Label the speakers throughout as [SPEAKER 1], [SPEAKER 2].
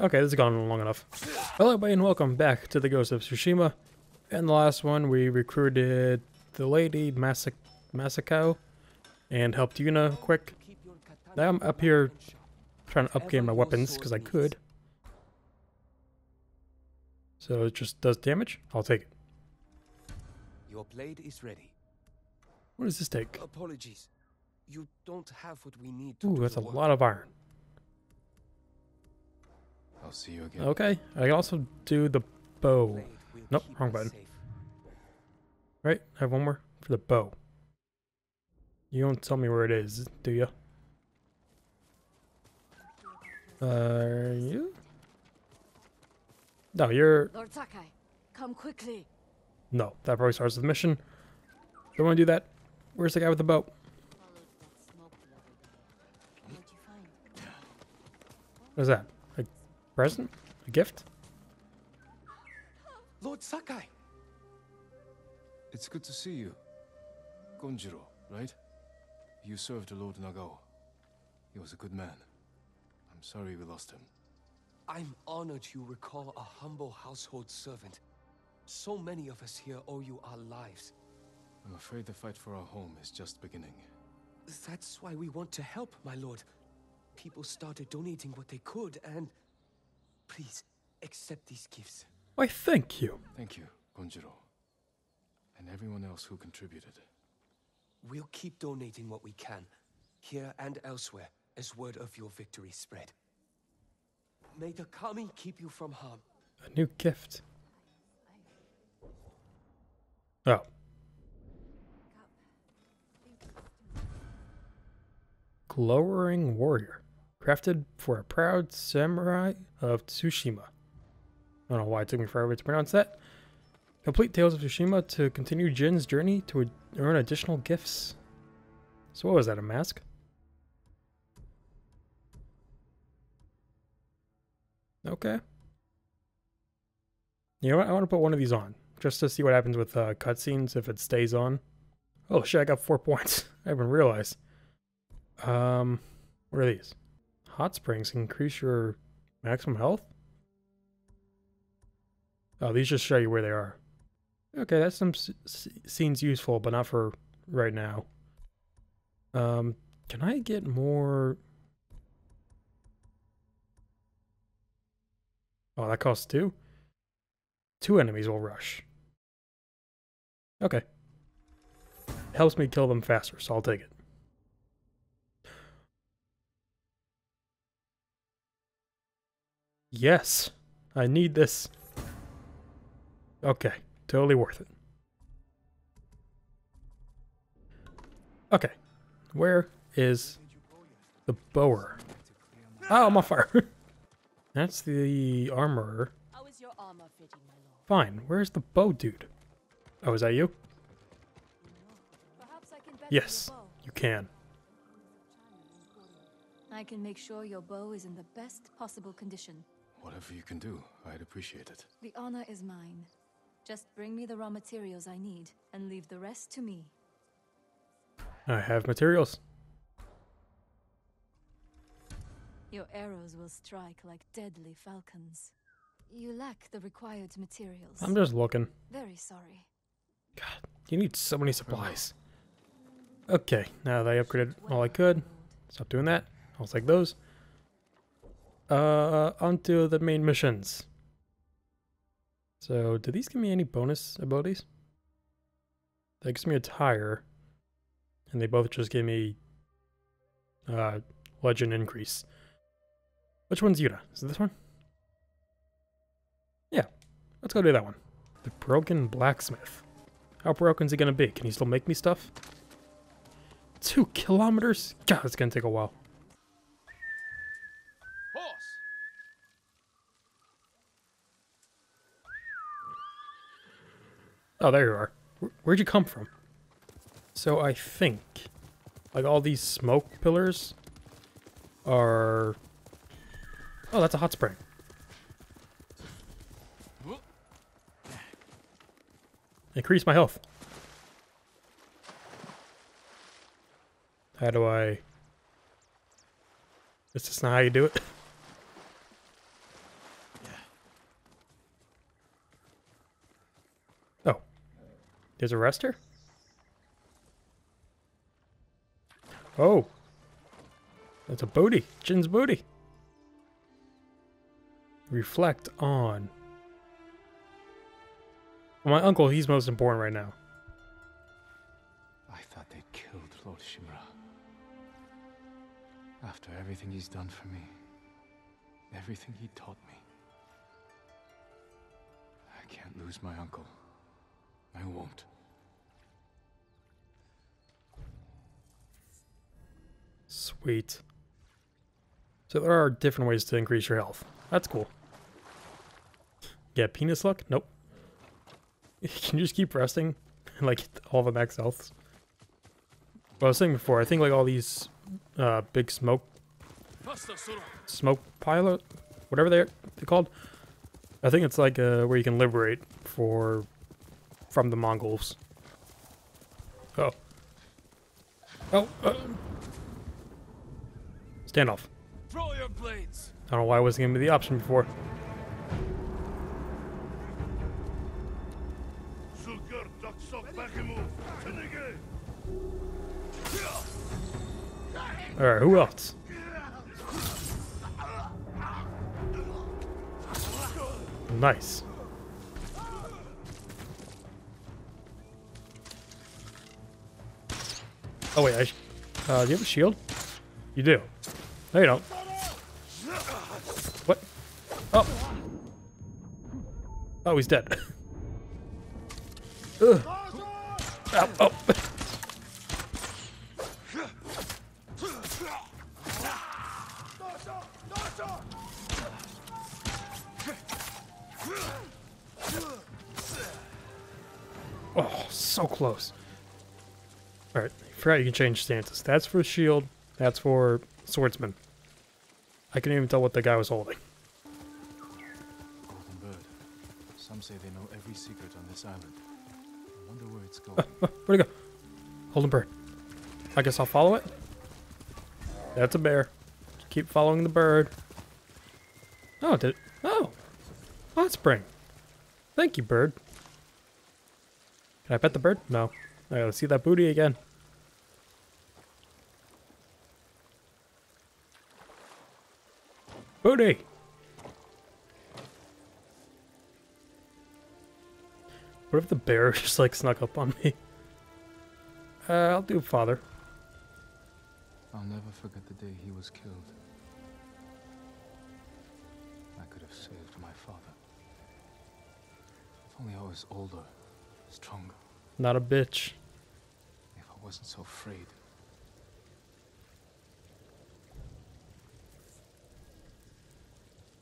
[SPEAKER 1] Okay, this has gone long enough. Hello, everybody, and welcome back to the Ghost of Tsushima. In the last one, we recruited the lady Masako and helped Yuna quick. Now I'm up here trying to upgrade my weapons because I could. So it just does damage? I'll take it.
[SPEAKER 2] Your blade is ready.
[SPEAKER 1] What does this take?
[SPEAKER 2] Apologies. You don't have what we need to
[SPEAKER 1] Ooh, that's a lot of iron.
[SPEAKER 3] I'll see you again.
[SPEAKER 1] Okay, I can also do the bow.
[SPEAKER 2] Blade
[SPEAKER 1] Nope, wrong button.
[SPEAKER 2] safe.
[SPEAKER 1] Right? I have one more for the bow. You don't tell me where it is, do you? Are you? No, you're...
[SPEAKER 4] Lord Sakai, come quickly.
[SPEAKER 1] No, that probably starts the mission. Don't want to do that. Where's the guy with the bow? What is that? A present? A gift?
[SPEAKER 2] Lord Sakai!
[SPEAKER 3] It's good to see you. Gonjiro, right? You served Lord Nagao. He was a good man. I'm sorry we lost him.
[SPEAKER 2] I'm honored you recall a humble household servant. So many of us here owe you our lives.
[SPEAKER 3] I'm afraid the fight for our home is just beginning.
[SPEAKER 2] That's why we want to help, my lord. People started donating what they could, and... Please, accept these gifts.
[SPEAKER 1] Why, thank you.
[SPEAKER 3] Thank you, Gonjiro. And everyone else who contributed.
[SPEAKER 2] We'll keep donating what we can, here and elsewhere, as word of your victory spread. May the Kami keep you from harm.
[SPEAKER 1] A new gift. Oh. Glowering Warrior. Crafted for a proud samurai of Tsushima. I don't know why it took me forever to pronounce that. Complete Tales of Tsushima to continue Jin's journey to earn additional gifts. So what was that, a mask? Okay. You know what? I want to put one of these on just to see what happens with uh, cutscenes if it stays on. Oh shit! I got four points. I didn't realize. Um, what are these? Hot springs increase your maximum health. Oh, these just show you where they are. Okay, that some s- s- seems useful, but not for right now. Um, can I get more? Oh, that costs two? Two enemies will rush. Okay. Helps me kill them faster, so I'll take it. Yes, I need this. Okay, totally worth it. Okay, where is the bower? Oh, I'm on fire. That's the armorer.
[SPEAKER 4] How is your armor fitting.
[SPEAKER 1] Fine, where's the bow dude? Oh, is that you?
[SPEAKER 4] Perhaps I can better
[SPEAKER 1] Yes, you can.
[SPEAKER 4] I can make sure your bow is in the best possible condition.
[SPEAKER 3] Whatever you can do, I'd appreciate it.
[SPEAKER 4] The honor is mine. Just bring me the raw materials I need and leave the rest to me.
[SPEAKER 1] I have materials.
[SPEAKER 4] Your arrows will strike like deadly falcons. You lack the required materials.
[SPEAKER 1] I'm just looking.
[SPEAKER 4] very sorry.
[SPEAKER 1] God, you need so many supplies. Okay, now that I upgraded all I could, stop doing that. I'll take those. Uh, onto the main missions. So, do these give me any bonus abilities? That gives me a tire, and they both just give me uh, legend increase. Which one's Yuna? Is it this one? Yeah, let's go do that one. The Broken Blacksmith. How broken's he gonna be? Can he still make me stuff? Two kilometers? God, it's gonna take a while.
[SPEAKER 2] Horse!
[SPEAKER 1] Oh, there you are. Where, where'd you come from? So I think, like all these smoke pillars are... Oh, that's a hot spring. Increase my health. How do I... Is this not how you do it? There's a rester? Oh. That's a booty. Jin's booty. Reflect on. Well, my uncle, he's most important right now.
[SPEAKER 3] I thought they killed Lord Shimura. After everything he's done for me, everything he taught me. I can't lose my uncle. I won't.
[SPEAKER 1] Sweet. So there are different ways to increase your health. That's cool. Yeah, penis luck? Nope. Can you just keep resting? like all the max healths? Well, I was saying before, I think like all these uh, big smoke smoke pilot, whatever they're, they're called. I think it's like uh, where you can liberate for from the Mongols. Oh. Oh. Uh. Stand off.
[SPEAKER 2] Throw your blades.
[SPEAKER 1] I don't know why I wasn't giving me the option before. Alright, who else? Nice. Oh wait, I uh, do you have a shield? You do. No, you don't. What? Oh. Oh, he's dead. Ugh. Ow, oh. Oh, so close. Alright, forgot you can change stances. That's for shield, that's for swordsman. I couldn't even tell what the guy was holding.
[SPEAKER 3] Golden bird. Some say they know every secret on this island. I wonder where it's uh, going.
[SPEAKER 1] Where'd it go? Golden bird. I guess I'll follow it. That's a bear. Keep following the bird. Oh, did it? Oh, hot spring. Thank you, bird. Can I pet the bird? No. I gotta see that booty again. Booty! What if the bear just like snuck up on me? Uh, I'll do father.
[SPEAKER 3] I'll never forget the day he was killed. I could have saved my father. If only I was older, stronger.
[SPEAKER 1] Not a bitch.
[SPEAKER 3] If I wasn't so afraid.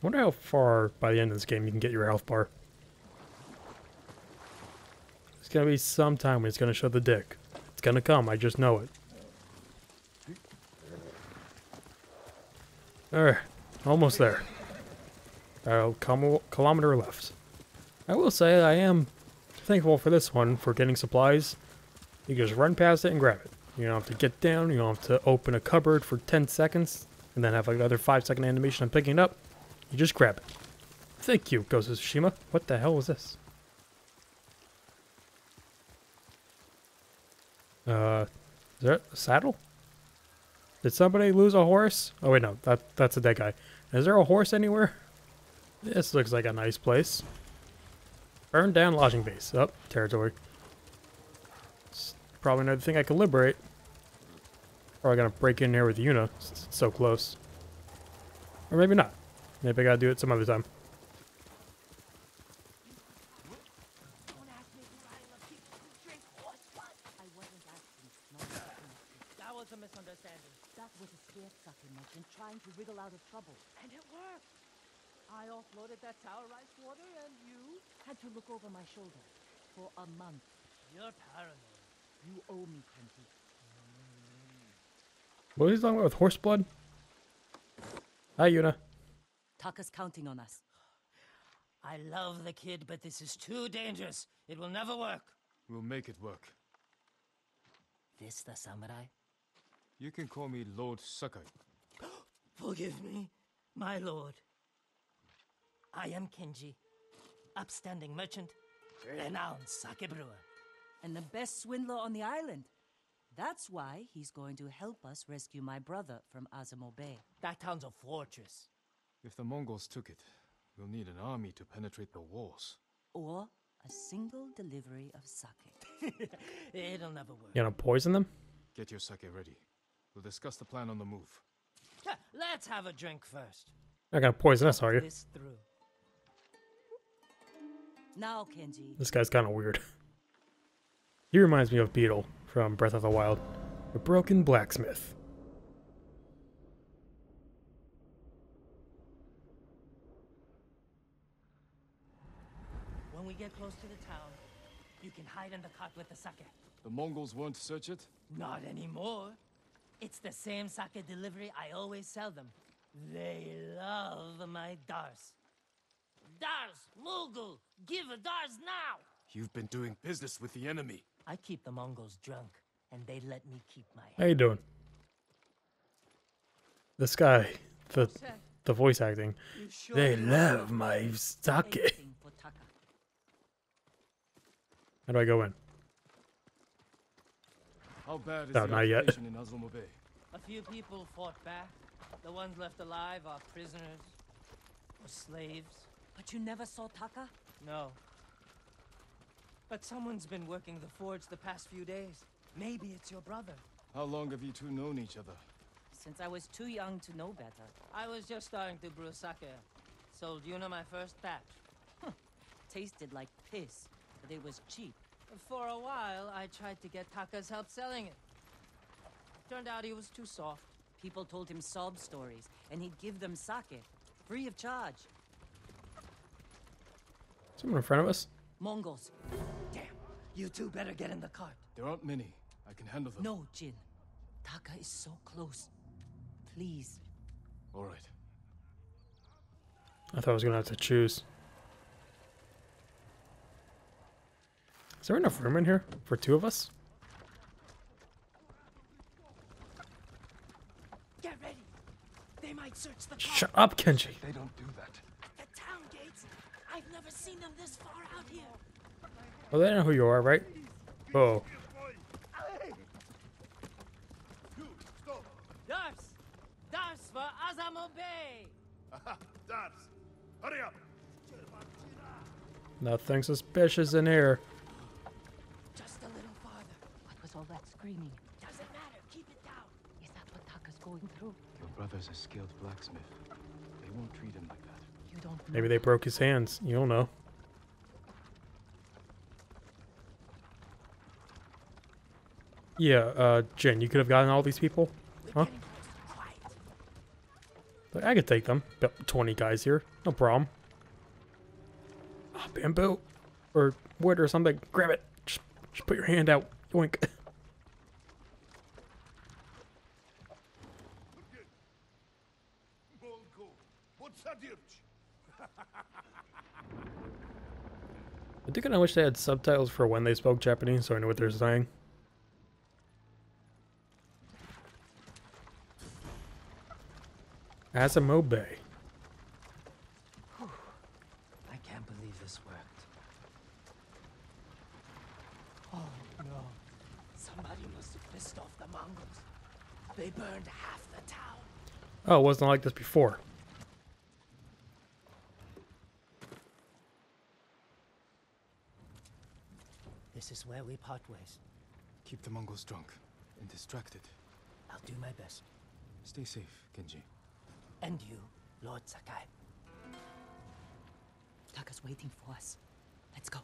[SPEAKER 1] Wonder how far by the end of this game you can get your health bar. It's gonna be some time when it's gonna show the dick. It's gonna come, I just know it. Alright, almost there. A kilometer left. I will say I am thankful for this one for getting supplies. You just run past it and grab it. You don't have to get down, you don't have to open a cupboard for 10 seconds and then have another 5 second animation on picking it up. You just grab it. Thank you, Ghost of Tsushima. What the hell was this? Uh, is that a saddle? Did somebody lose a horse? Oh wait, no, that that's a dead guy. Is there a horse anywhere? This looks like a nice place. Burn down lodging base. Up, oh, territory. It's probably another thing I can liberate. Probably gonna break in here with Yuna. It's so close. Or maybe not. Maybe I gotta do it some other time.
[SPEAKER 5] That was a misunderstanding.
[SPEAKER 6] That was a scared sucker merchant trying to wriggle out of trouble.
[SPEAKER 5] And it worked. I offloaded that tower rice water and you?
[SPEAKER 6] Had to look over my shoulder for a month.
[SPEAKER 5] You're paranoid.
[SPEAKER 6] You owe me plenty.
[SPEAKER 1] What is he talking about with horse blood? Hi, Yuna.
[SPEAKER 6] Taka's counting on us.
[SPEAKER 5] I love the kid, but this is too dangerous. It will never work.
[SPEAKER 3] We'll make it work.
[SPEAKER 6] This the samurai?
[SPEAKER 3] You can call me Lord Sakai.
[SPEAKER 5] Forgive me, my lord. I am Kenji, upstanding merchant, renowned sake brewer.
[SPEAKER 6] and the best swindler on the island. That's why he's going to help us rescue my brother from Azamo Bay.
[SPEAKER 5] That town's a fortress.
[SPEAKER 3] If the Mongols took it, we'll need an army to penetrate the walls.
[SPEAKER 6] Or a single delivery of sake.
[SPEAKER 5] It'll never work.
[SPEAKER 1] You gonna poison them?
[SPEAKER 3] Get your sake ready. We'll discuss the plan on the move.
[SPEAKER 5] Let's have a drink first.
[SPEAKER 1] Not gonna poison us, are you?
[SPEAKER 5] This through.
[SPEAKER 6] Now, Kenji,
[SPEAKER 1] This guy's kind of weird. he reminds me of Beedle from Breath of the Wild, a broken blacksmith.
[SPEAKER 5] When we get close to the town, you can hide in the cart with the sake.
[SPEAKER 3] The Mongols won't search it?
[SPEAKER 5] Not anymore. It's the same sake delivery I always sell them. They love my Dars. Dars, Mogul, give a Dars now!
[SPEAKER 3] You've been doing business with the enemy.
[SPEAKER 5] I keep the Mongols drunk, and they let me keep my
[SPEAKER 1] How you doing? This guy, the the voice acting,
[SPEAKER 5] sure
[SPEAKER 1] they love my sake.
[SPEAKER 6] Anything for Taka.
[SPEAKER 1] How do I go in?
[SPEAKER 3] How bad is
[SPEAKER 1] No,
[SPEAKER 3] the
[SPEAKER 1] not yet.
[SPEAKER 3] occupation in Azamo Bay?
[SPEAKER 5] A few people fought back. The ones left alive are prisoners or slaves.
[SPEAKER 6] But you never saw Taka?
[SPEAKER 5] No. But someone's been working the forge the past few days. Maybe it's your brother.
[SPEAKER 3] How long have you two known each other?
[SPEAKER 6] Since I was too young to know better.
[SPEAKER 5] I was just starting to brew sake. Sold Yuna my first batch.
[SPEAKER 6] Tasted like piss, but it was cheap.
[SPEAKER 5] For a while, I tried to get Taka's help selling it. Turned out he was too soft.
[SPEAKER 6] People told him sob stories, and he'd give them sake, free of charge.
[SPEAKER 1] Someone in front of us?
[SPEAKER 6] Mongols.
[SPEAKER 5] Damn, you two better get in the cart.
[SPEAKER 3] There aren't many. I can handle them.
[SPEAKER 6] No, Jin. Taka is so close. Please.
[SPEAKER 3] All right.
[SPEAKER 1] I thought I was gonna have to choose. Is there enough room in here for two of us?
[SPEAKER 5] Get ready. They might search the cart.
[SPEAKER 1] Shut up, Kenji.
[SPEAKER 2] They don't do that.
[SPEAKER 5] The town gates. I've never seen them this far out here.
[SPEAKER 1] Well, they know who you are, right? Oh,
[SPEAKER 5] Dars! Dars for Azamo Bay!
[SPEAKER 7] Darbs, hurry up!
[SPEAKER 1] nothing suspicious in here.
[SPEAKER 6] All that screaming?
[SPEAKER 5] Doesn't matter. Keep it down.
[SPEAKER 6] Is that what Taka's going through?
[SPEAKER 3] Your brother's a skilled blacksmith. They won't treat him like that.
[SPEAKER 6] You don't know.
[SPEAKER 1] Maybe they broke his hands. You don't know. Yeah, uh, Jen, you could have gotten all these people. Huh?
[SPEAKER 5] getting close. Quiet.
[SPEAKER 1] But I could take them. About 20 guys here. No problem. Ah, bamboo. Or wood or something. Grab it. Just, just put your hand out. Yoink.
[SPEAKER 7] Potsadirch!
[SPEAKER 1] I do kind of wish they had subtitles for when they spoke Japanese so I know what they're saying. Azamo Bay.
[SPEAKER 5] I can't believe this worked. Oh no. Somebody must have pissed off the Mongols. They burned half the town.
[SPEAKER 1] Oh, it wasn't like this before.
[SPEAKER 5] This is where we part ways.
[SPEAKER 3] Keep the Mongols drunk and distracted.
[SPEAKER 5] I'll do my best.
[SPEAKER 3] Stay safe, Kenji.
[SPEAKER 5] And you, Lord Sakai.
[SPEAKER 6] Taka's waiting for us. Let's go.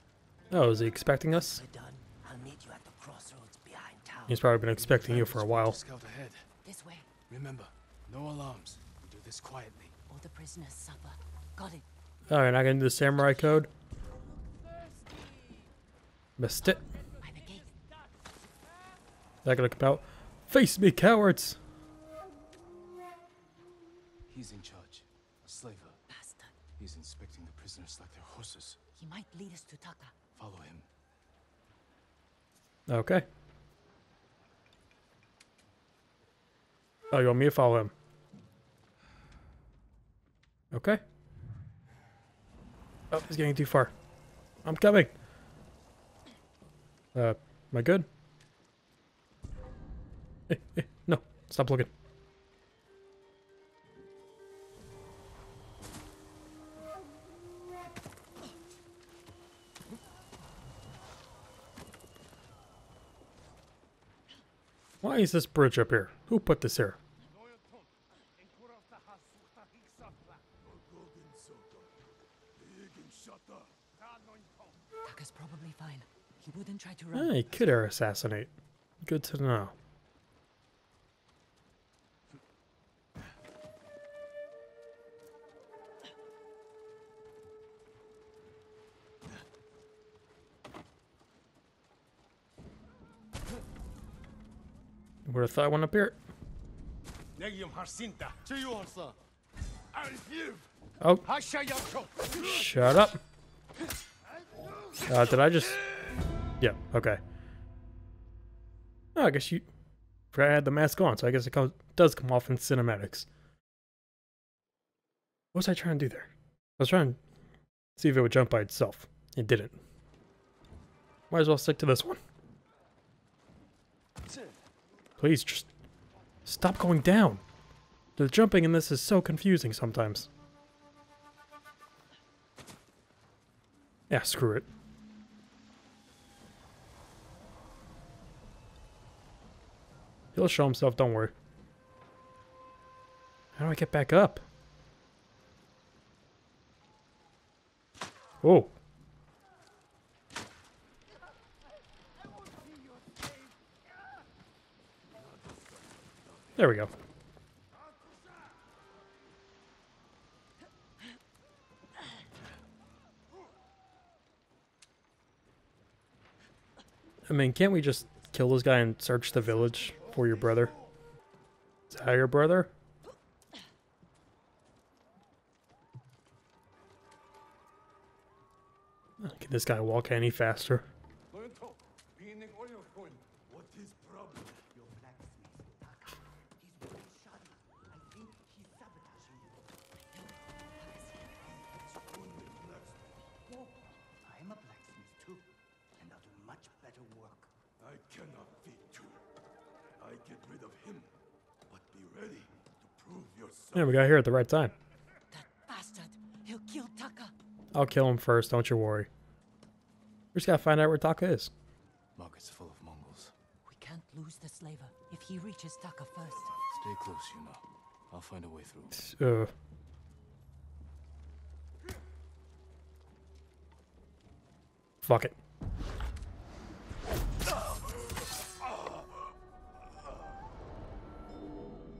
[SPEAKER 1] Oh, is he expecting us?
[SPEAKER 5] We're done. I'll meet you at the crossroads behind town.
[SPEAKER 1] He's probably been expecting you for a while.
[SPEAKER 3] Scout ahead.
[SPEAKER 6] This way.
[SPEAKER 3] Remember, no alarms. We do this quietly.
[SPEAKER 6] All the prisoners suffer. Got it.
[SPEAKER 1] All right, you're not gonna do the samurai code? Missed it.
[SPEAKER 6] By the gate.
[SPEAKER 1] Gonna come out. Face me, cowards!
[SPEAKER 3] He's in charge. A slaver.
[SPEAKER 6] Bastard.
[SPEAKER 3] He's inspecting the prisoners like they're horses.
[SPEAKER 6] He might lead us to Taka.
[SPEAKER 3] Follow him.
[SPEAKER 1] Okay. Oh, you want me to follow him? Okay. Oh, he's getting too far. I'm coming. Uh, Am I good? Eh, eh, no, stop looking. Why is this bridge up here? Who put this here? Could air assassinate. Good to know. Would have thought went up here. Oh, shut up. Uh, did I just... Yeah, okay. Oh, I guess you... forgot I had the mask on, so I guess it comes, does come off in cinematics. What was I trying to do there? I was trying to see if it would jump by itself. It didn't. Might as well stick to this one. Please, just stop going down. The jumping in this is so confusing sometimes. Yeah, screw it. He'll show himself, don't worry. How do I get back up? Oh. There we go. I mean, can't we just kill this guy and search the village for your brother? Is that your brother? Can this guy walk any faster? Yeah, we got here at the right time.
[SPEAKER 6] That bastard! He'll kill Taka!
[SPEAKER 1] I'll kill him first, don't you worry. We just gotta find out where Taka is.
[SPEAKER 3] Market's full of Mongols.
[SPEAKER 6] We can't lose the slaver if he reaches Taka first.
[SPEAKER 3] Stay close, you know. I'll find a way through.
[SPEAKER 1] Uh, fuck it.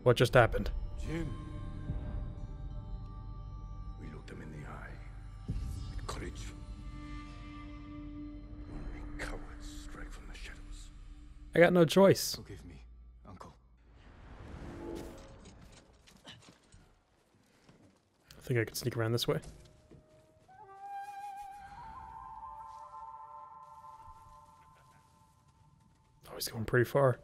[SPEAKER 1] What just happened?
[SPEAKER 7] Jin.
[SPEAKER 1] I got no choice.
[SPEAKER 3] Forgive me, Uncle.
[SPEAKER 1] I think I can sneak around this way. Oh, he's going pretty far.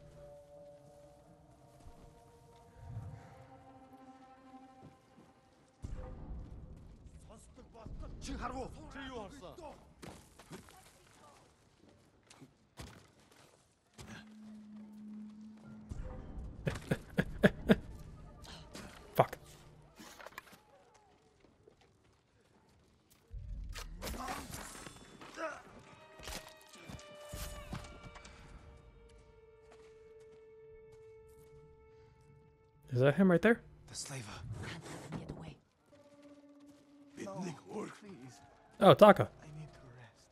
[SPEAKER 1] Oh, Taka.
[SPEAKER 7] I need to rest.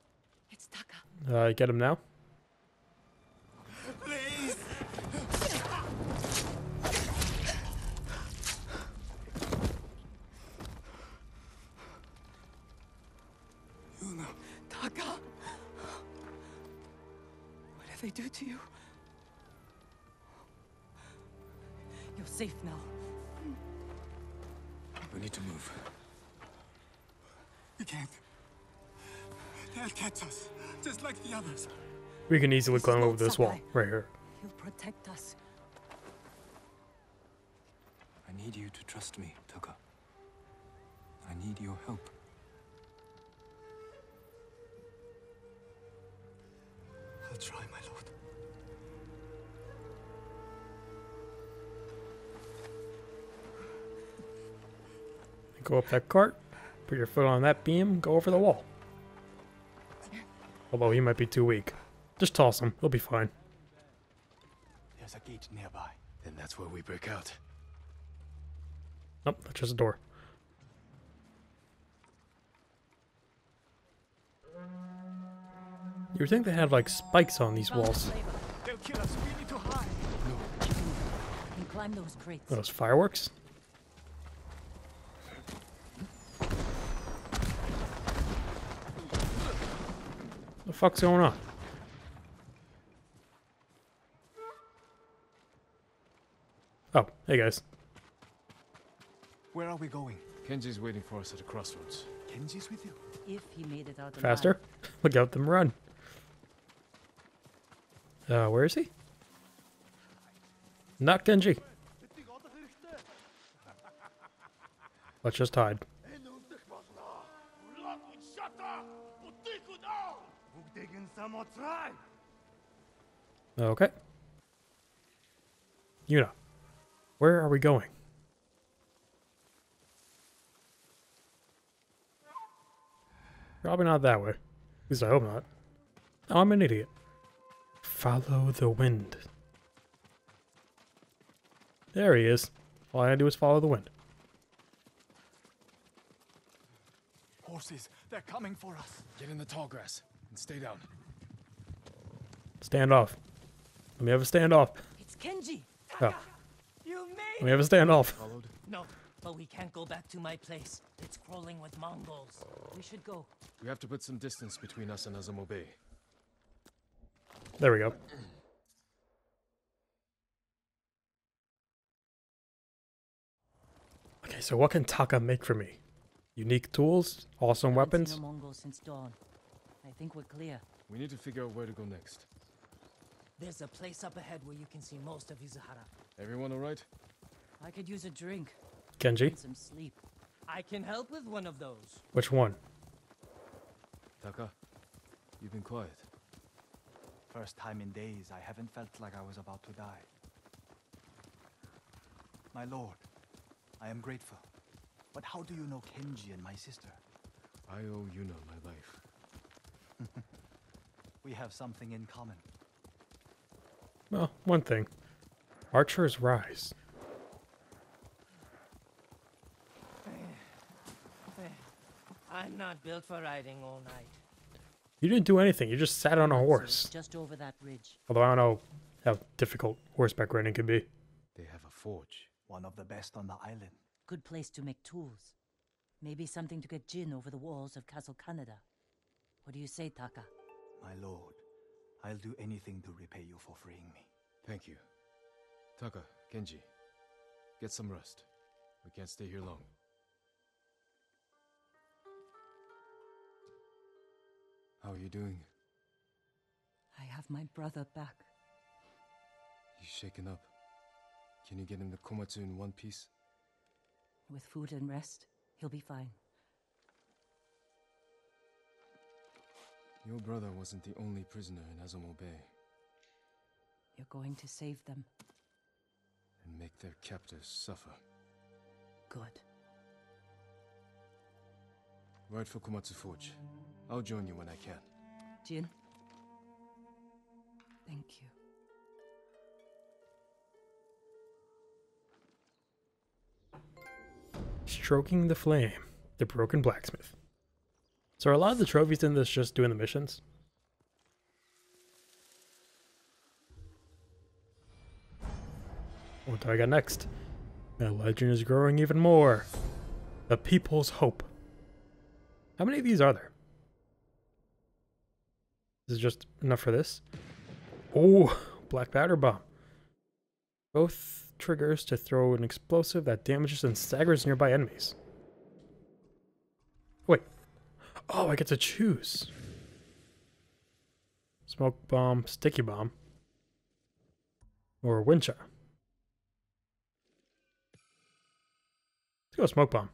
[SPEAKER 6] It's Taka.
[SPEAKER 1] Uh, get him now?
[SPEAKER 6] Taka! What did they do to you? You're safe now.
[SPEAKER 3] We need to move.
[SPEAKER 8] You can't. They'll catch us, just like the others.
[SPEAKER 1] We can easily climb over this wall right here.
[SPEAKER 6] He'll protect us.
[SPEAKER 3] I need you to trust me, Taka. I need your help.
[SPEAKER 8] I'll try, my lord.
[SPEAKER 1] Go up that cart, put your foot on that beam, go over the wall. Although he might be too weak. Just toss him, he'll be fine.
[SPEAKER 7] There's a gate nearby.
[SPEAKER 3] Then that's where we break out.
[SPEAKER 1] Nope, that's just a door. You would think they had like spikes on these walls.
[SPEAKER 7] They'll kill us. We need to hide.
[SPEAKER 6] You can climb those crates.
[SPEAKER 1] Those fireworks? The fuck's going on? Oh, hey guys.
[SPEAKER 7] Where are we going?
[SPEAKER 3] Kenji's waiting for us at the crossroads.
[SPEAKER 7] Kenji's with you?
[SPEAKER 6] If he made it out alive.
[SPEAKER 1] Faster? Look out them run. Uh, where is he? Not Kenji. Let's just hide. Okay. Yuna, where are we going? Probably not that way. At least I hope not. Oh, I'm an idiot. Follow the wind. There he is. All I gotta do is follow the wind.
[SPEAKER 7] Horses. They're coming for us.
[SPEAKER 3] Get in the tall grass and stay down.
[SPEAKER 1] Stand off. Let me have a standoff.
[SPEAKER 6] It's Kenji.
[SPEAKER 1] Oh,
[SPEAKER 5] You made let
[SPEAKER 1] me have a standoff.
[SPEAKER 5] No, but we can't go back to my place. It's crawling with Mongols.
[SPEAKER 6] We should go.
[SPEAKER 3] We have to put some distance between us and Azamo Bay.
[SPEAKER 1] There we go. Okay, so what can Taka make for me? Unique tools? Awesome
[SPEAKER 6] Haven't seen
[SPEAKER 1] weapons?
[SPEAKER 6] a Mongol since dawn. I think we're clear.
[SPEAKER 3] We need to figure out where to go next.
[SPEAKER 5] There's a place up ahead where you can see most of Izuhara.
[SPEAKER 3] Everyone alright?
[SPEAKER 6] I could use a drink Kenji? some sleep.
[SPEAKER 5] I can help with one of those.
[SPEAKER 1] Which one?
[SPEAKER 3] Taka, you've been quiet.
[SPEAKER 7] First time in days I haven't felt like I was about to die. My lord, I am grateful. But how do you know Kenji and my sister?
[SPEAKER 3] I owe Yuna my life.
[SPEAKER 7] We have something in common.
[SPEAKER 1] Well, one thing. Archers rise.
[SPEAKER 5] I'm not built for riding all night.
[SPEAKER 1] You didn't do anything, you just sat on a horse.
[SPEAKER 6] Just over that ridge.
[SPEAKER 1] Although I don't know how difficult horseback riding can be.
[SPEAKER 3] They have a forge.
[SPEAKER 7] One of the best on the island.
[SPEAKER 6] Good place to make tools. Maybe something to get Jin over the walls of Castle Kaneda. What do you say, Taka?
[SPEAKER 7] My lord, I'll do anything to repay you for freeing me.
[SPEAKER 3] Thank you. Taka, Kenji, get some rest. We can't stay here long. How are you doing?
[SPEAKER 6] I have my brother back.
[SPEAKER 3] He's shaken up. Can you get him to Komatsu in one piece?
[SPEAKER 6] With food and rest, he'll be fine.
[SPEAKER 3] Your brother wasn't the only prisoner in Azamo Bay,
[SPEAKER 6] You're going to save them.
[SPEAKER 3] and make their captors suffer.
[SPEAKER 6] Good.
[SPEAKER 3] Ride for Komatsu Forge. I'll join you when I can.
[SPEAKER 6] Jin? Thank you.
[SPEAKER 1] Stroking the Flame, the Broken Blacksmith. So are a lot of the trophies in this just doing the missions? What do I got next? My legend is growing even more. The People's Hope. How many of these are there? Is it just enough for this? Oh, Black Powder Bomb. Both triggers to throw an explosive that damages and staggers nearby enemies. Wait. Oh, I get to choose. Smoke bomb, sticky bomb, or wind. Let's go smoke bomb.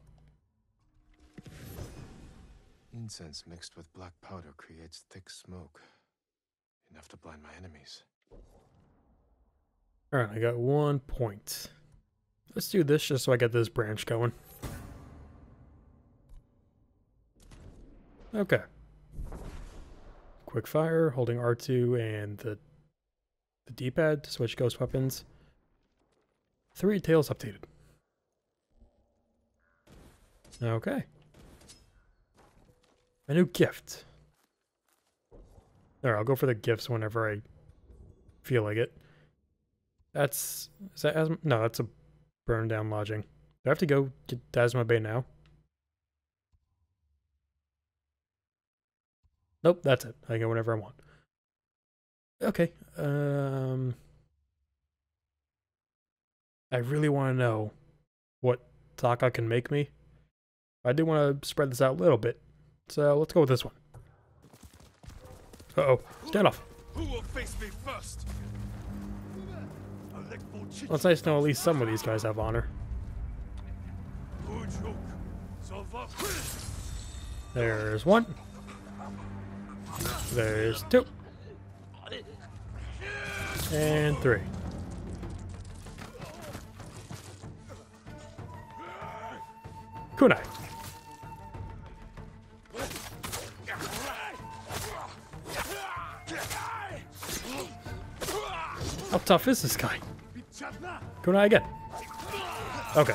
[SPEAKER 3] Incense mixed with black powder creates thick smoke. Enough to blind my enemies.
[SPEAKER 1] All right, I got one point. Let's do this just so I get this branch going. Okay. Quick fire, holding R2 and the the D-pad to switch ghost weapons. Three tales updated. Okay. A new gift. There, I'll go for the gifts whenever I feel like it. That's is that Asma? No, that's a burn down lodging. Do I have to go get Dasma Bay now? Nope, that's it. I can go whenever I want. Okay. Um I really want to know what Taka can make me. I do want to spread this out a little bit. So let's go with this one. Uh oh. Stand off.
[SPEAKER 7] Who will face me first?
[SPEAKER 1] Well, it's nice to know at least some of these guys have honor. There's one. There's two. And three. Kunai. How tough is this guy? Kunai again. Okay.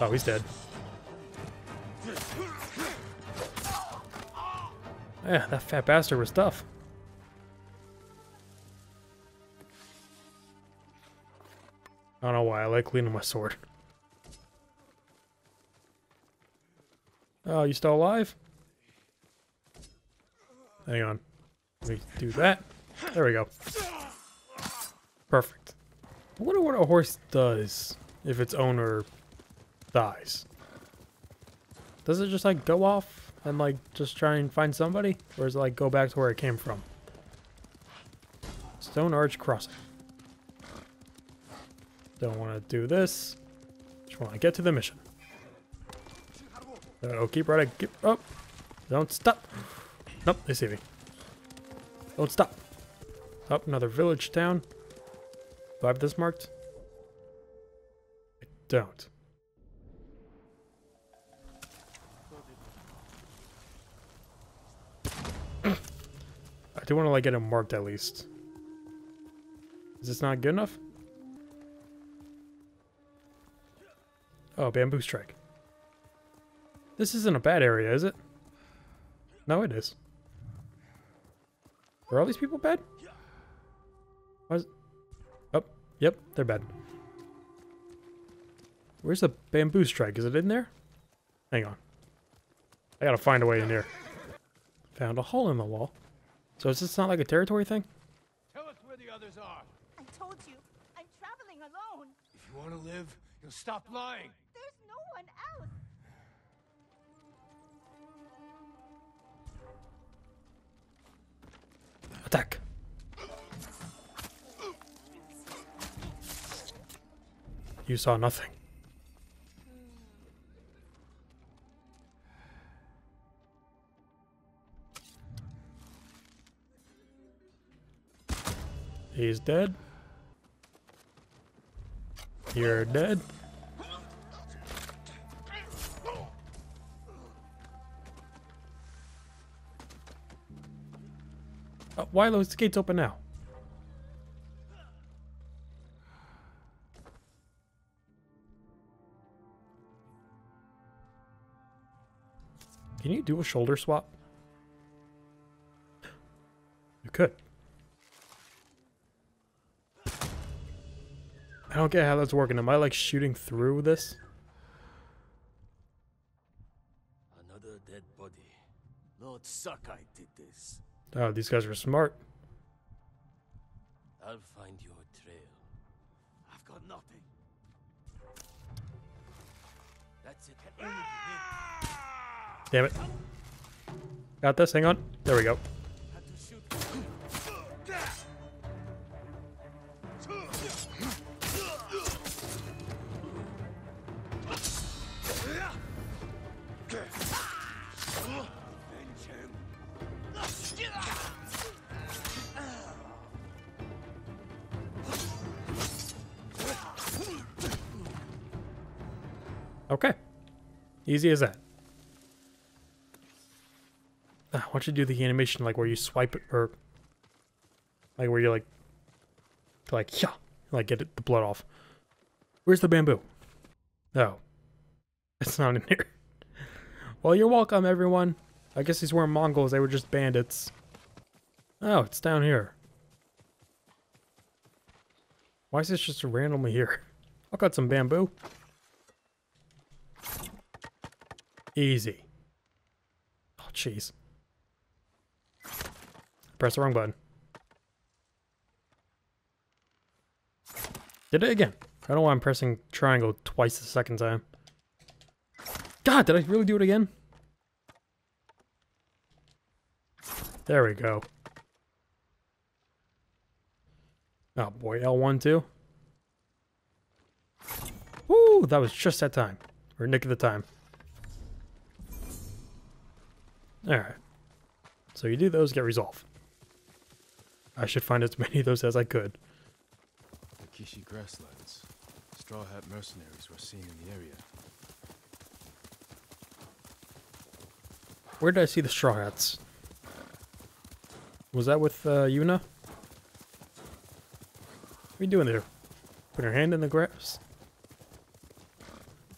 [SPEAKER 1] Oh, he's dead. Yeah, that fat bastard was tough. I don't know why, I like leaning my sword. Oh, you still alive? Hang on. Let me do that. There we go. Perfect. I wonder what a horse does if its owner dies. Does it just like go off and like just try and find somebody? Or is it like go back to where it came from? Stone Arch Crossing. Don't want to do this. Just want to get to the mission. Uh, oh, keep right. Keep, oh, don't stop. Nope, they see me. Don't stop. Up oh, another village town. Do I have this marked? I don't. Do want to like get them marked at least. Is this not good enough? Oh, bamboo strike. This isn't a bad area, is it? No, it is. Are all these people bad? Is... Oh, yep, they're bad. Where's the bamboo strike? Is it in there? Hang on. I gotta find a way in here. Found a hole in the wall. So is this not like a territory thing?
[SPEAKER 7] Tell us where the others are.
[SPEAKER 9] I told you, I'm traveling alone.
[SPEAKER 7] If you want to live, you'll stop lying.
[SPEAKER 9] There's no one else.
[SPEAKER 1] Attack. You saw nothing. He's dead. You're dead. Uh, why are those gates open now? Can you do a shoulder swap? You could. I don't get how that's working. Am I like shooting through this?
[SPEAKER 7] Another dead body. Lord Sakai did this.
[SPEAKER 1] Oh, these guys are smart.
[SPEAKER 7] I'll find your trail. I've got nothing. That's it. Can only be him.
[SPEAKER 1] Damn it. Got this. Hang on. There we go. Okay. Easy as that. Uh, why don't you do the animation like where you swipe it or like where you like like yeah, like get it, the blood off. Where's the bamboo? Oh, it's not in here. Well, you're welcome, everyone. I guess these weren't Mongols; they were just bandits. Oh, it's down here. Why is this just randomly here? I'll cut some bamboo. Easy. Oh, jeez. Press the wrong button. Did it again. I don't know why I'm pressing triangle twice the second time. God, did I really do it again? There we go. Oh boy, L1 too. Woo, that was just that time. Or nick of the time. Alright. So you do those, get resolved. I should find as many of those as I could.
[SPEAKER 3] The Kishi grasslands. Straw Hat mercenaries were seen in the area.
[SPEAKER 1] Where did I see the Straw Hats? Was that with uh, Yuna? What are you doing there? Putting her hand in the grass?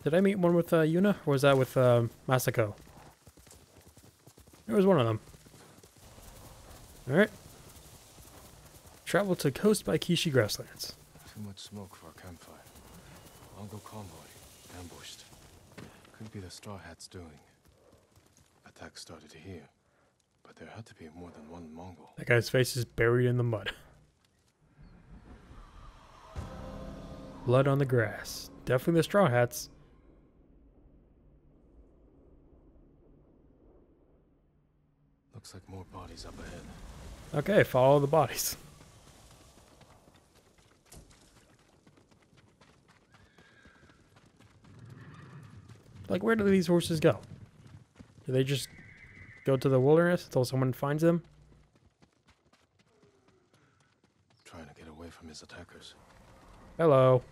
[SPEAKER 1] Did I meet one with uh, Yuna? Or was that with uh, Masako? It was one of them. Alright. Travel to Coast by Kishi Grasslands.
[SPEAKER 3] Too much smoke for a campfire. Mongol convoy. Ambushed. Could be the Straw Hats doing. Attack started here. But there had to be more than one Mongol.
[SPEAKER 1] That guy's face is buried in the mud. Blood on the grass. Definitely the Straw Hats.
[SPEAKER 3] Looks like more bodies up ahead.
[SPEAKER 1] Okay, follow the bodies. Like, where do these horses go? Do they just go to the wilderness until someone finds them?
[SPEAKER 3] Trying to get away from his attackers.
[SPEAKER 1] Hello.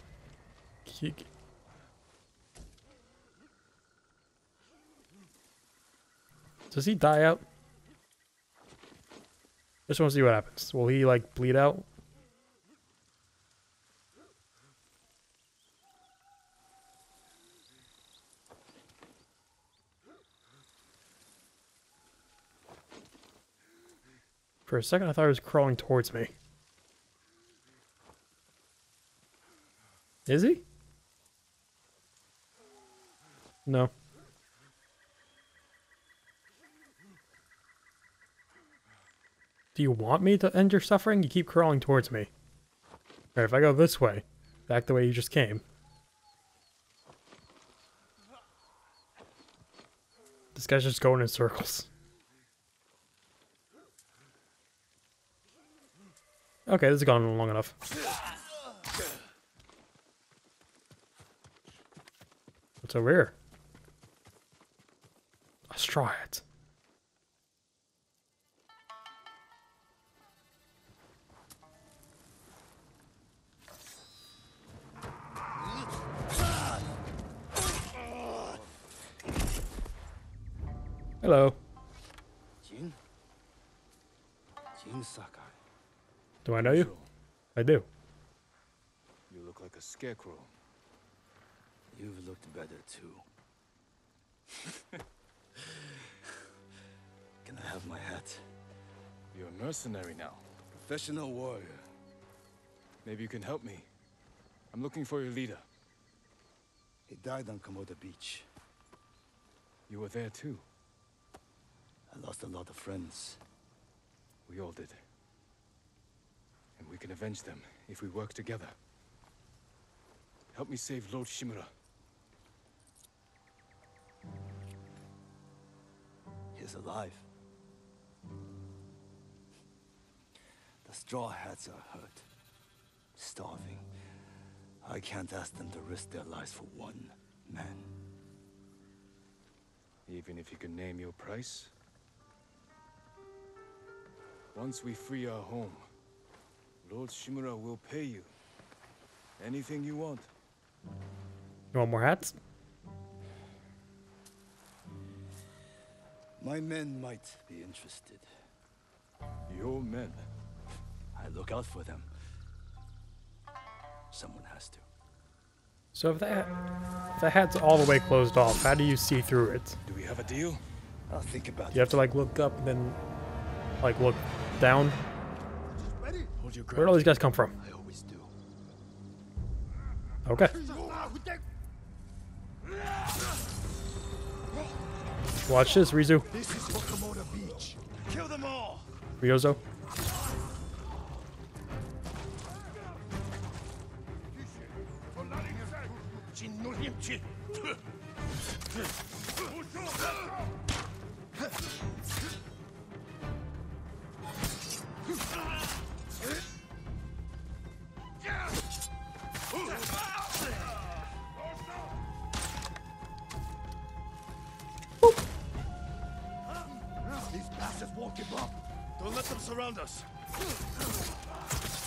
[SPEAKER 1] Does he die out? Just want to see what happens. Will he, like, bleed out? For a second, I thought he was crawling towards me. Is he? No. Do you want me to end your suffering? You keep crawling towards me. If I go this way, back the way you just came. This guy's just going in circles. Okay, this has gone on long enough. What's over here? A straw hat. Hello.
[SPEAKER 7] Jin? Jin Sakai.
[SPEAKER 1] Do I know you? I do.
[SPEAKER 3] You look like a scarecrow.
[SPEAKER 7] You've looked better too. Can I have my hat?
[SPEAKER 3] You're a mercenary now.
[SPEAKER 7] Professional warrior.
[SPEAKER 3] Maybe you can help me. I'm looking for your leader.
[SPEAKER 7] He died on Komoda Beach.
[SPEAKER 3] You were there too.
[SPEAKER 7] I lost a lot of friends.
[SPEAKER 3] We all did. And we can avenge them if we work together. Help me save Lord Shimura.
[SPEAKER 7] He's alive. The Straw Hats are hurt. Starving. I can't ask them to risk their lives for one man.
[SPEAKER 3] Even if you can name your price? Once we free our home, Lord Shimura will pay you. Anything you want.
[SPEAKER 1] You want more hats?
[SPEAKER 7] My men might be interested.
[SPEAKER 3] Your men.
[SPEAKER 7] I look out for them. Someone has to.
[SPEAKER 1] So if that if that hat's all the way closed off, how do you see through it?
[SPEAKER 3] Do we have a deal?
[SPEAKER 7] I'll think about it.
[SPEAKER 1] You have to like look up and then like look down. Where did all these guys come from?
[SPEAKER 7] I always do.
[SPEAKER 1] Okay. Watch this, Rizu.
[SPEAKER 7] This is Wakamoto Beach. Kill them all!
[SPEAKER 1] Ryuzo.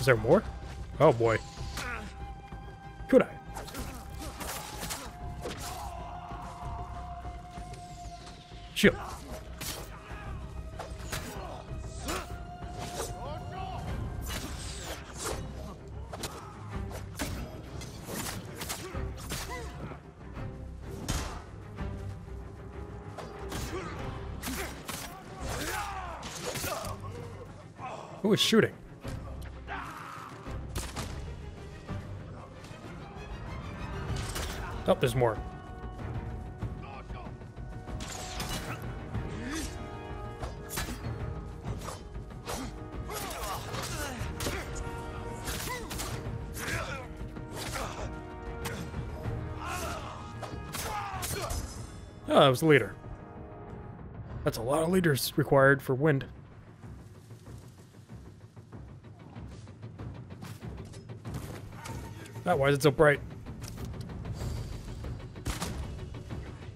[SPEAKER 1] There more? Oh boy. Could I? Shield. Who is shooting? Oh, there's more. Oh, that was leader. That's a lot of leaders required for wind. That why is it so bright?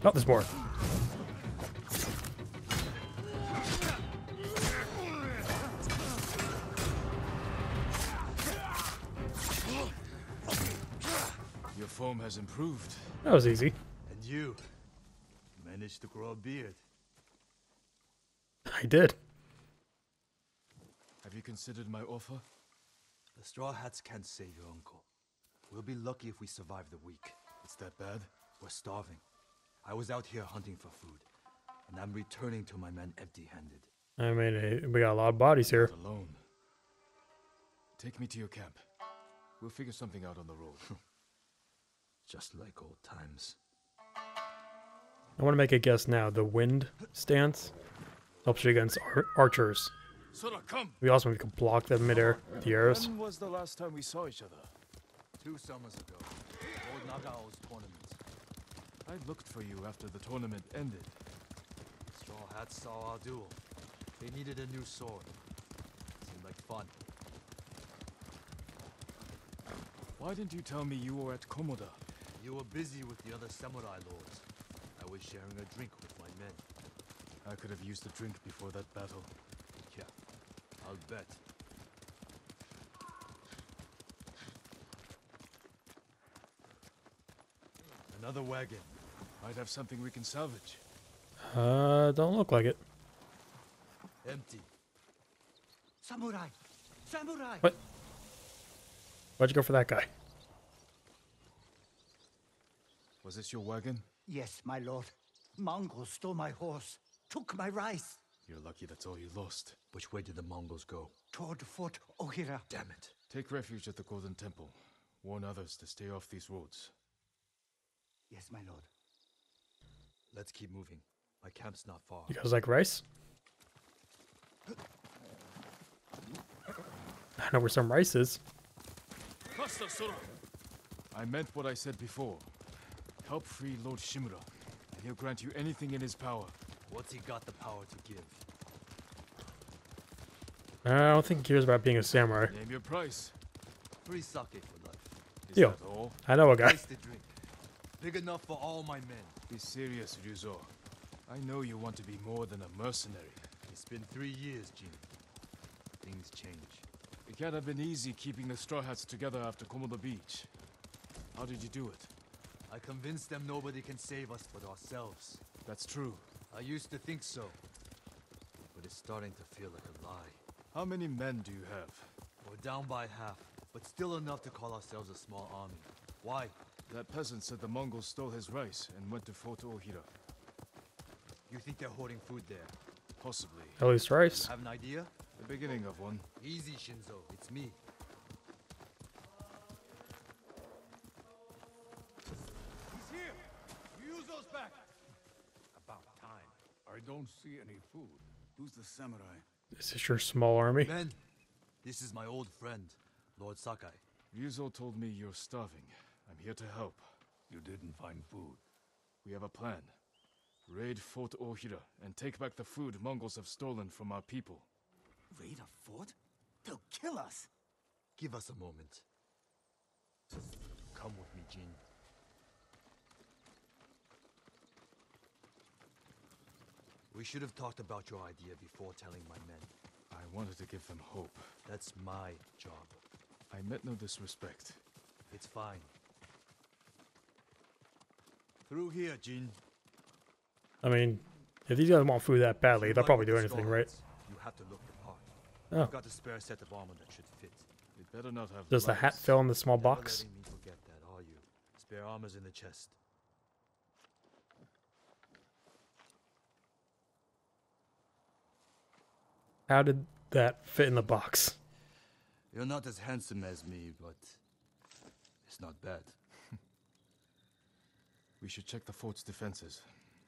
[SPEAKER 1] Oh, there's more.
[SPEAKER 3] Your form has improved.
[SPEAKER 1] That was easy.
[SPEAKER 7] And you managed to grow a beard.
[SPEAKER 1] I did.
[SPEAKER 3] Have you considered my offer?
[SPEAKER 7] The Straw Hats can't save your uncle. We'll be lucky if we survive the week.
[SPEAKER 3] It's that bad?
[SPEAKER 7] We're starving. I was out here hunting for food, and I'm returning to my men empty-handed.
[SPEAKER 1] I mean, eh, we got a lot of bodies here.
[SPEAKER 3] Alone. Take me to your camp. We'll figure something out on the road.
[SPEAKER 7] Just like old times.
[SPEAKER 1] I want to make a guess now. The wind stance helps you against ar- archers.
[SPEAKER 3] Sora, come!
[SPEAKER 1] We also we can block them midair, with the arrows.
[SPEAKER 3] When was the last time we saw each other?
[SPEAKER 7] Two summers ago, old Nagao's tournament.
[SPEAKER 3] I looked for you after the tournament ended.
[SPEAKER 7] Straw Hats saw our duel. They needed a new sword. Seemed like fun.
[SPEAKER 3] Why didn't you tell me you were at Komoda?
[SPEAKER 7] You were busy with the other samurai lords. I was sharing a drink with my men.
[SPEAKER 3] I could have used a drink before that battle.
[SPEAKER 7] Yeah, I'll bet. Another wagon.
[SPEAKER 3] Might have something we can salvage.
[SPEAKER 1] Uh, don't look like it.
[SPEAKER 7] Empty.
[SPEAKER 8] Samurai! Samurai!
[SPEAKER 1] What? Why'd you go for that guy?
[SPEAKER 3] Was this your wagon?
[SPEAKER 8] Yes, my lord. Mongols stole my horse, took my rice.
[SPEAKER 3] You're lucky that's all you lost.
[SPEAKER 7] Which way did the Mongols go?
[SPEAKER 8] Toward Fort Ohira.
[SPEAKER 7] Damn it.
[SPEAKER 3] Take refuge at the Golden Temple. Warn others to stay off these roads.
[SPEAKER 8] Yes, my lord.
[SPEAKER 7] Let's keep moving. My camp's not far.
[SPEAKER 1] You guys like rice? I know where some rice is.
[SPEAKER 3] I meant what I said before. Help free Lord Shimura, and he'll grant you anything in his power.
[SPEAKER 7] What's he got the power to give?
[SPEAKER 1] Uh, I don't think he cares about being a samurai.
[SPEAKER 3] Name your price.
[SPEAKER 7] Free sake for life.
[SPEAKER 3] Is
[SPEAKER 1] Yo.
[SPEAKER 3] that all?
[SPEAKER 1] I know a guy.
[SPEAKER 7] Big enough for all my men.
[SPEAKER 3] Be serious, Ryuzo. I know you want to be more than a mercenary.
[SPEAKER 7] It's been three years, Jin. Things change.
[SPEAKER 3] It can't have been easy keeping the Straw Hats together after Komoda Beach. How did you do it?
[SPEAKER 7] I convinced them nobody can save us but ourselves.
[SPEAKER 3] That's true.
[SPEAKER 7] I used to think so. but it's starting to feel like a lie.
[SPEAKER 3] How many men do you have?
[SPEAKER 7] We're down by half, but still enough to call ourselves a small army. Why?
[SPEAKER 3] That peasant said the Mongols stole his rice and went to Fort Ohira.
[SPEAKER 7] You think they're hoarding food there?
[SPEAKER 3] Possibly.
[SPEAKER 1] At least rice.
[SPEAKER 7] You have an idea?
[SPEAKER 3] The beginning of one.
[SPEAKER 7] Easy, Shinzo. It's me.
[SPEAKER 8] He's here! Ryuzo's back! About time. I don't see any food. Who's the samurai?
[SPEAKER 1] This is this your small army?
[SPEAKER 7] Men, this is my old friend, Lord Sakai.
[SPEAKER 3] Ryuzo told me you're starving. I'm here to help.
[SPEAKER 8] You didn't find food.
[SPEAKER 3] We have a plan. Raid Fort Ohira and take back the food Mongols have stolen from our people.
[SPEAKER 7] Raid a fort? They'll kill us! Give us a moment. Come with me, Jin. We should have talked about your idea before telling my men.
[SPEAKER 3] I wanted to give them hope.
[SPEAKER 7] That's my job.
[SPEAKER 3] I meant no disrespect.
[SPEAKER 7] It's fine. Through here, Jin.
[SPEAKER 1] I mean, if these guys want food that badly, they'll probably do anything, right?
[SPEAKER 7] You have to look the part.
[SPEAKER 1] Oh.
[SPEAKER 7] I've got a spare set of armor that should fit.
[SPEAKER 3] It better not have
[SPEAKER 1] Does the hat
[SPEAKER 3] lights.
[SPEAKER 1] fill in the small box?
[SPEAKER 7] forget that, are you? Spare armor's in the chest.
[SPEAKER 1] How did that fit in the box?
[SPEAKER 7] You're not as handsome as me, but it's not bad.
[SPEAKER 3] We should check the fort's defenses.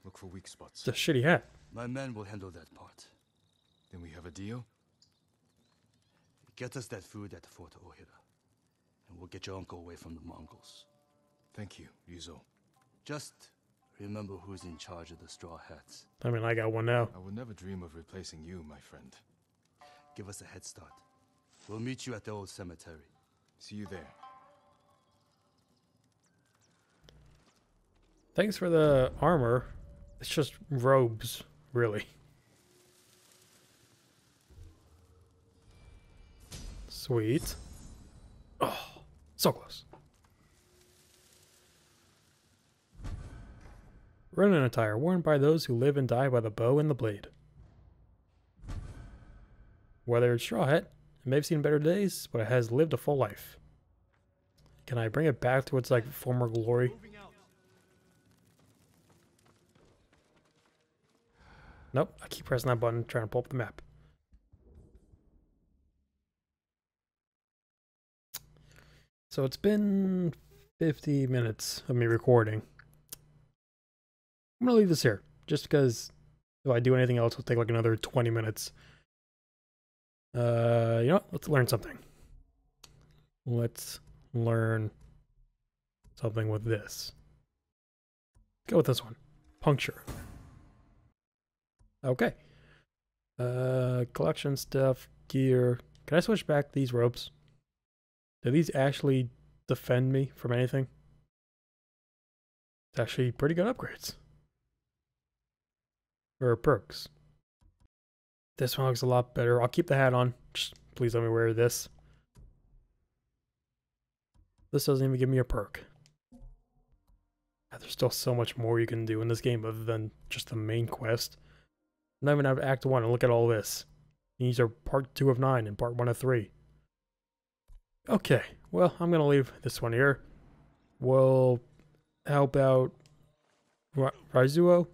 [SPEAKER 3] Look for weak spots.
[SPEAKER 1] It's a shitty hat.
[SPEAKER 7] My men will handle that part.
[SPEAKER 3] Then we have a deal?
[SPEAKER 7] Get us that food at the Fort Ohira, and we'll get your uncle away from the Mongols.
[SPEAKER 3] Thank you, Ryuzo.
[SPEAKER 7] Just remember who's in charge of the Straw Hats.
[SPEAKER 1] I mean, I got one now.
[SPEAKER 3] I would never dream of replacing you, my friend.
[SPEAKER 7] Give us a head start. We'll meet you at the old cemetery.
[SPEAKER 3] See you there.
[SPEAKER 1] Thanks for the armor. It's just robes, really. Sweet. Oh, so close. Ronin attire worn by those who live and die by the bow and the blade. Whether it's straw hat, it may have seen better days, but it has lived a full life. Can I bring it back to its like former glory? Nope, I keep pressing that button trying to pull up the map. So it's been 50 minutes of me recording. I'm gonna leave this here, just because if I do anything else, it'll take like another 20 minutes. Uh, you know? Let's learn something. Let's learn something with this. Go with this one. Puncture. Okay. Uh, collection stuff, gear. Can I switch back these ropes? Do these actually defend me from anything? It's actually pretty good upgrades. Or perks. This one looks a lot better. I'll keep the hat on. Just please let me wear this. This doesn't even give me a perk. There's still so much more you can do in this game other than just the main quest. Not even have Act 1 and look at all this. These are part 2 of 9 and part 1 of 3. Okay, well, I'm going to leave this one here. We'll help out Raizuo?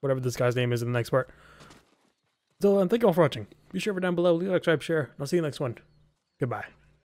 [SPEAKER 1] Whatever this guy's name is in the next part. Until then, thank you all for watching. Be sure for down below, leave a like, subscribe, share, and I'll see you next one. Goodbye.